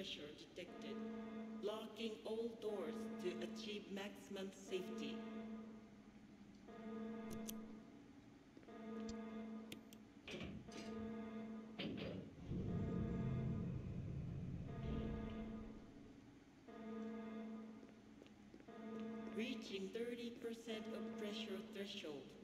detected. Locking all doors to achieve maximum safety. Reaching 30% of pressure threshold.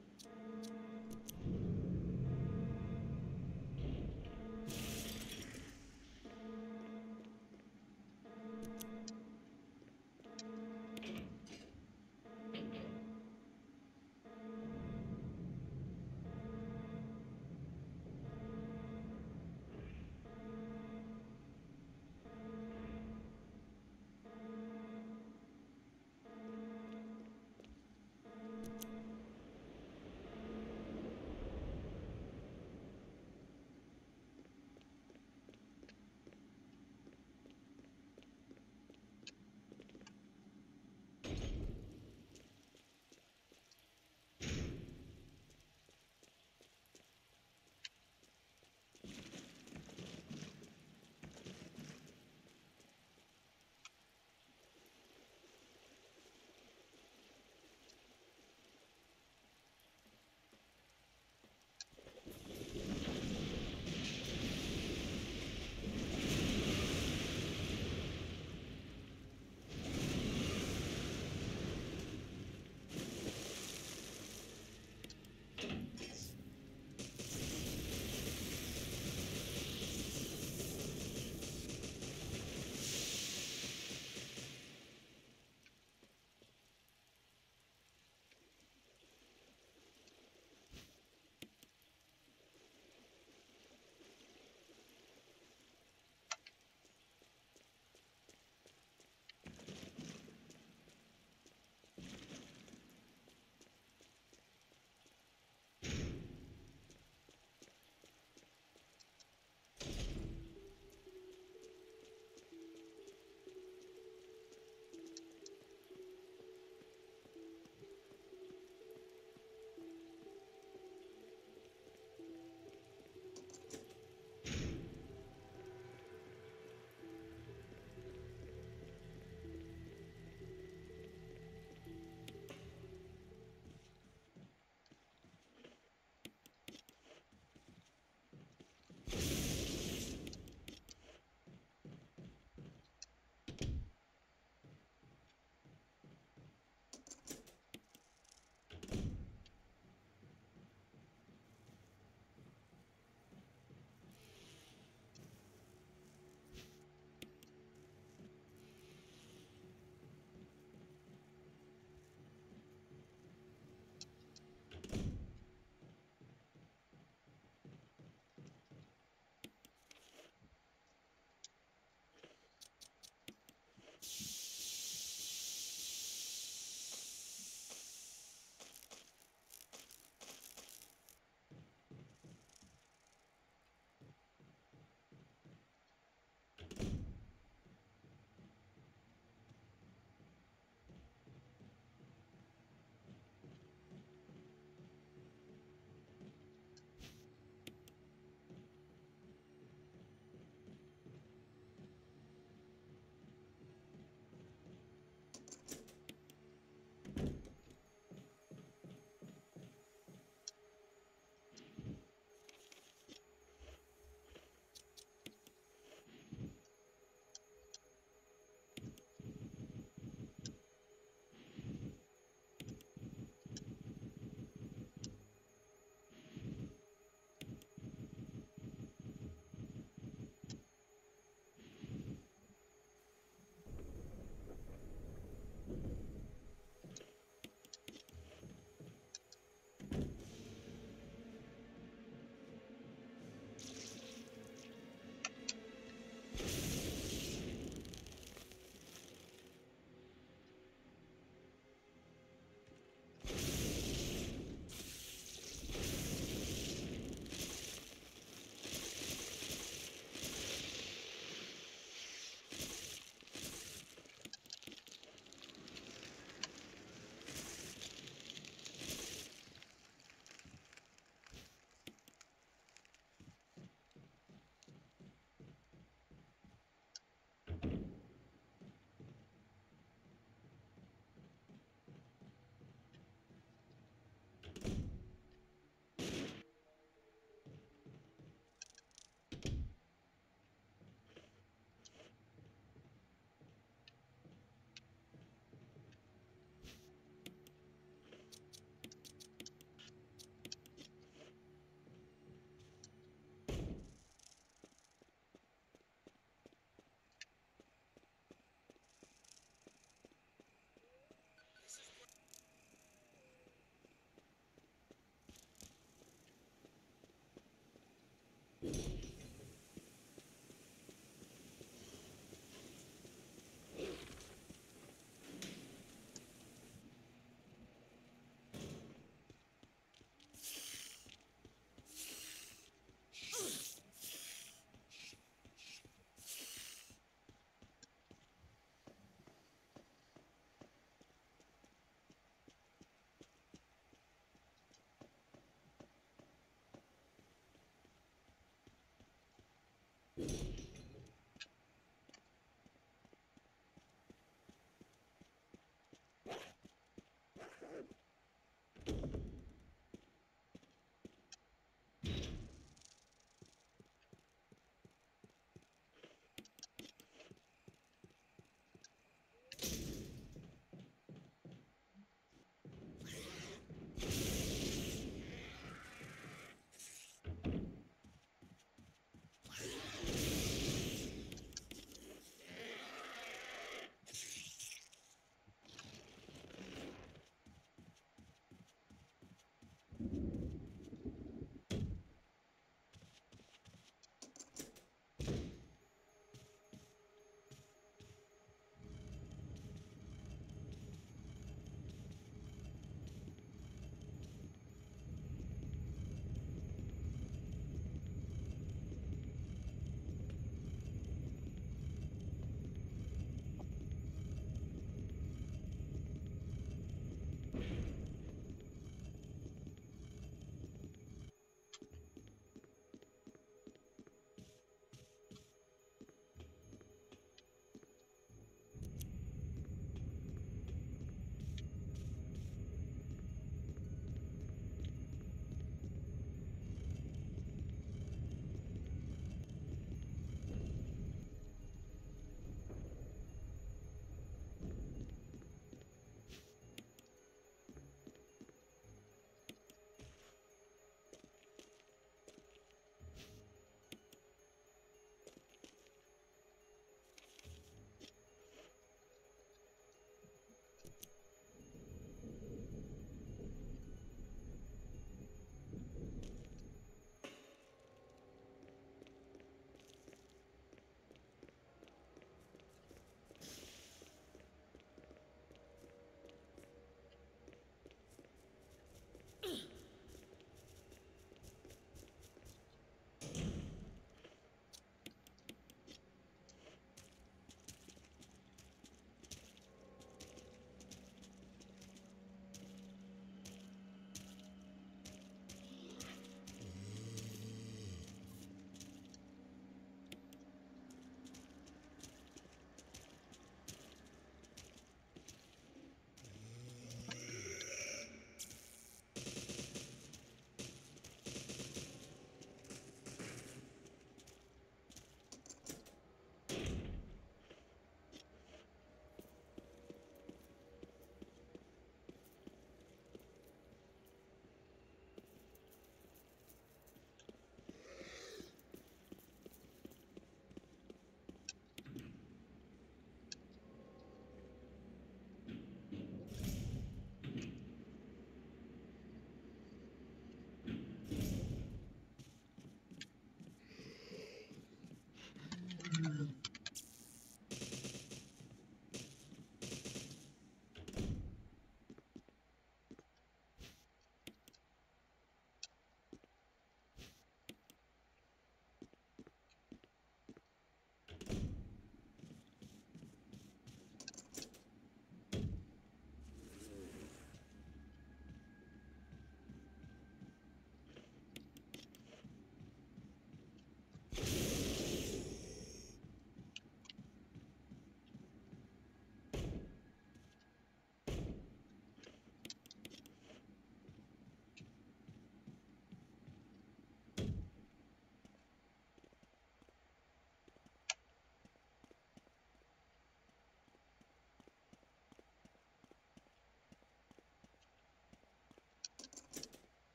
you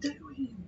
doing?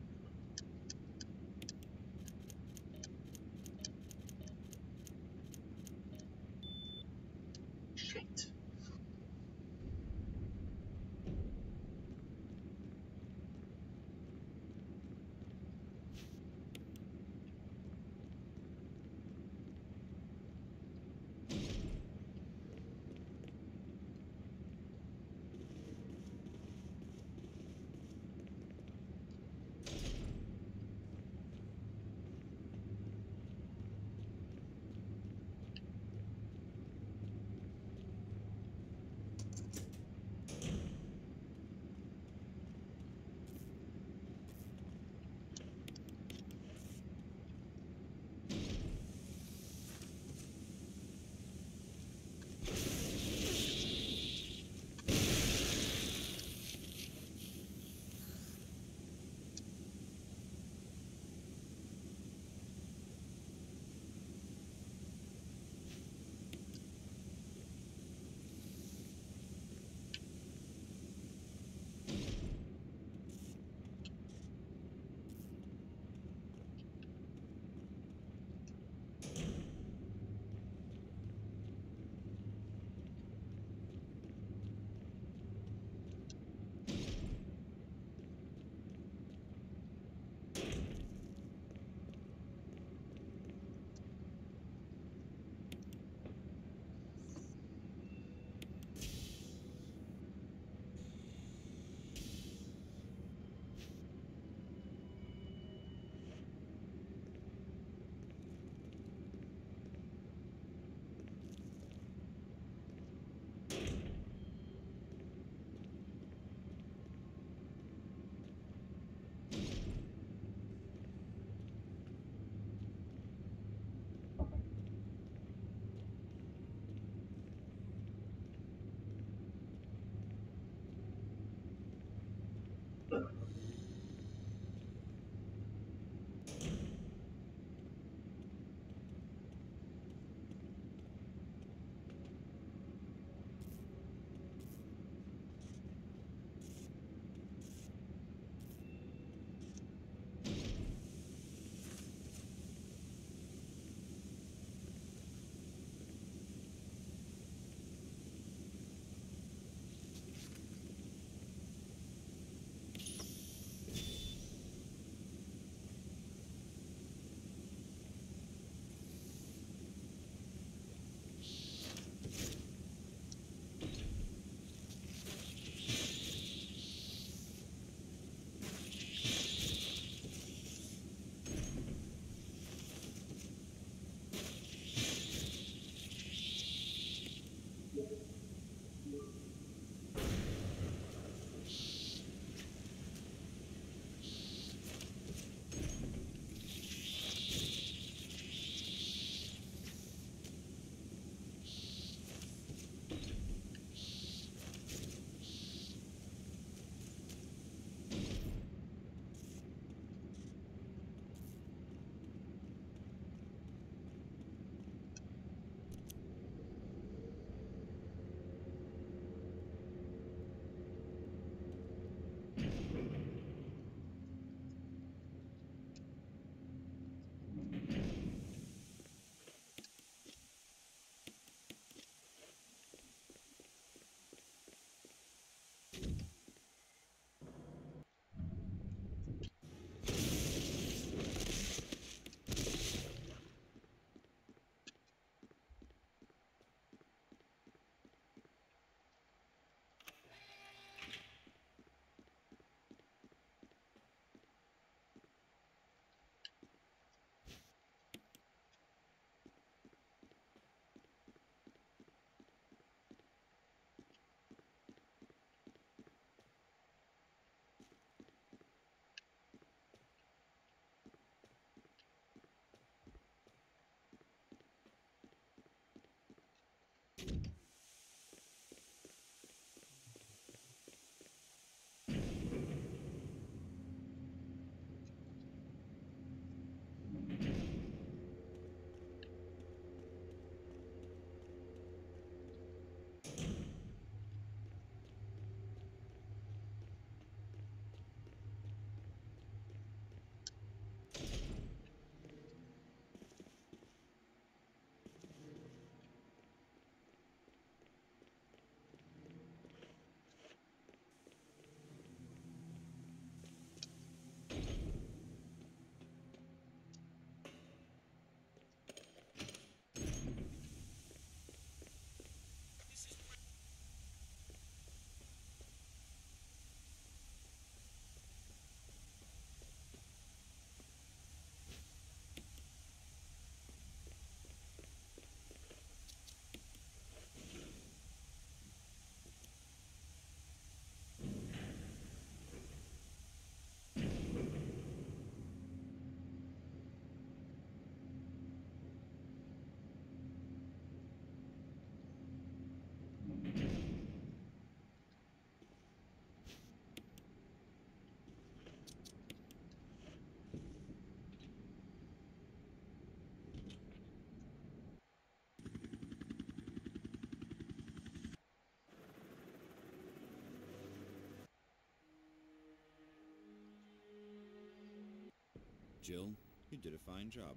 Jill, you did a fine job.